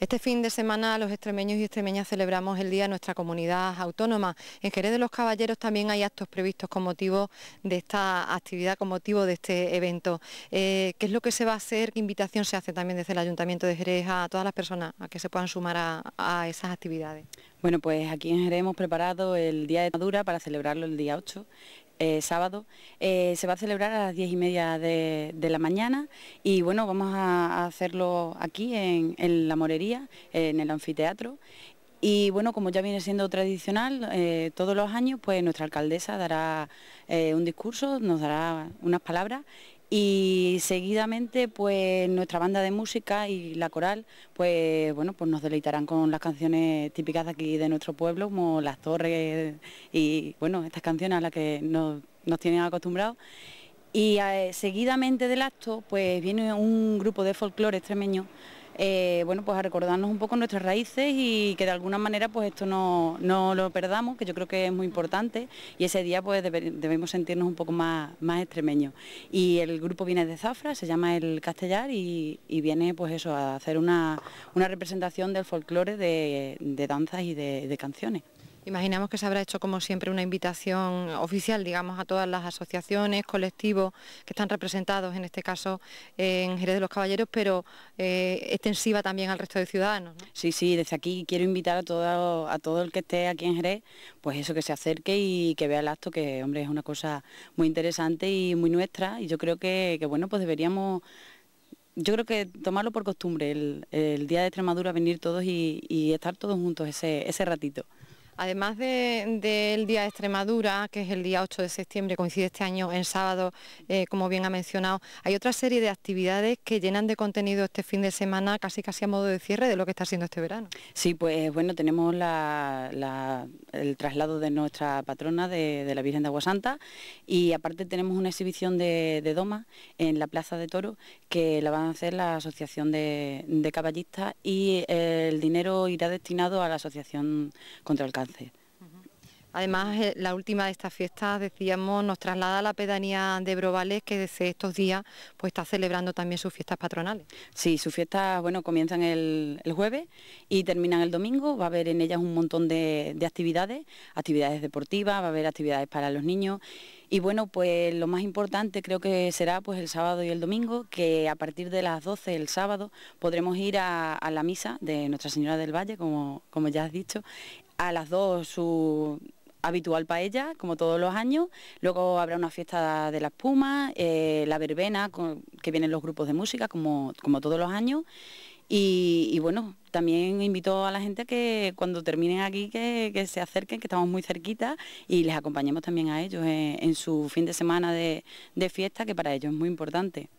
Este fin de semana los extremeños y extremeñas celebramos el Día de nuestra comunidad autónoma. En Jerez de los Caballeros también hay actos previstos con motivo de esta actividad, con motivo de este evento. Eh, ¿Qué es lo que se va a hacer? ¿Qué invitación se hace también desde el Ayuntamiento de Jerez a todas las personas a que se puedan sumar a, esas actividades? Bueno, pues aquí en Jerez hemos preparado el Día de Madura para celebrarlo el día 8. Eh, sábado. Eh, se va a celebrar a las diez y media de, la mañana y bueno, vamos a, hacerlo aquí en, la Morería, en el anfiteatro. Y bueno, como ya viene siendo tradicional, eh, todos los años, pues nuestra alcaldesa dará un discurso, nos dará unas palabras y seguidamente pues nuestra banda de música y la coral pues bueno pues nos deleitarán con las canciones típicas de aquí de nuestro pueblo como las torres y bueno estas canciones a las que nos, tienen acostumbrados. Y eh, seguidamente del acto pues viene un grupo de folclore extremeño eh, bueno, pues a recordarnos un poco nuestras raíces y que de alguna manera pues esto no, lo perdamos, que yo creo que es muy importante y ese día pues debemos sentirnos un poco más, más extremeños. Y el grupo viene de Zafra, se llama el Castellar y, viene pues eso, a hacer una, representación del folclore de, danzas y de canciones. Imaginamos que se habrá hecho como siempre una invitación oficial, digamos, a todas las asociaciones, colectivos que están representados, en este caso en Jerez de los Caballeros, pero eh, extensiva también al resto de ciudadanos. Sí, sí, desde aquí quiero invitar a todo, a todo el que esté aquí en Jerez, pues eso, que se acerque y que vea el acto, que hombre, es una cosa muy interesante y muy nuestra, y yo creo que, bueno, pues deberíamos yo creo que tomarlo por costumbre, el, día de Extremadura, venir todos y, estar todos juntos ese ratito. Además del Día de Extremadura, que es el día 8 de septiembre, coincide este año en sábado, eh, como bien ha mencionado, hay otra serie de actividades que llenan de contenido este fin de semana, casi casi a modo de cierre de lo que está siendo este verano. Sí, pues bueno, tenemos el traslado de nuestra patrona de, la Virgen de Agua Santa y aparte tenemos una exhibición de, doma en la Plaza de Toro que la van a hacer la Asociación de, de Caballistas y el dinero irá destinado a la Asociación contra el Cáncer. Además, eh, la última de estas fiestas, decíamos, nos traslada a la pedanía de Brovales, que desde estos días pues está celebrando también sus fiestas patronales. Sí, sus fiestas, bueno, comienzan el, jueves y terminan el domingo. Va a haber en ellas un montón de, actividades, actividades deportivas, va a haber actividades para los niños. Y bueno, pues lo más importante creo que será pues el sábado y el domingo, que a partir de las 12 el sábado podremos ir a, la misa de Nuestra Señora del Valle, como, como ya has dicho, a las dos su habitual paella, como todos los años. Luego habrá una fiesta de la espuma, eh, la verbena, que vienen los grupos de música, como, como todos los años. Y, bueno, también invito a la gente que cuando terminen aquí que, se acerquen, que estamos muy cerquita y les acompañemos también a ellos en, su fin de semana de fiesta, que para ellos es muy importante.